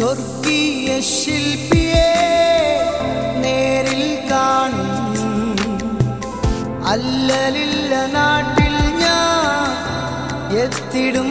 സ്വർഗീയ ശില്പിയെ നേരിൽ കാണും. അല്ലലില്ല നാട്ടിൽ ഞാൻ എത്തിടും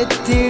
എത്തിട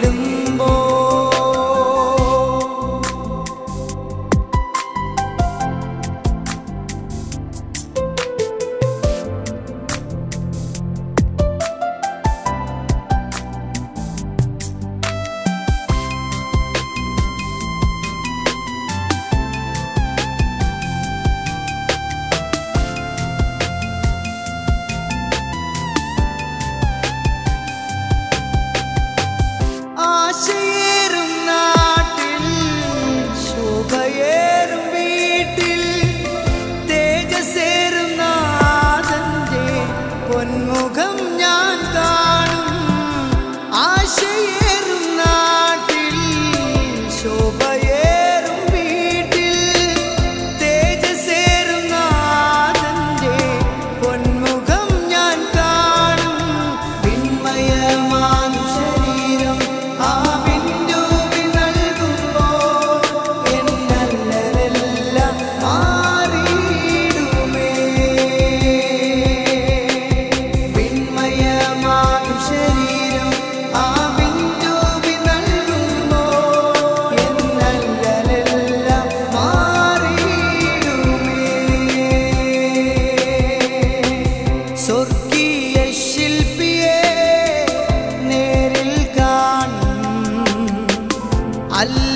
al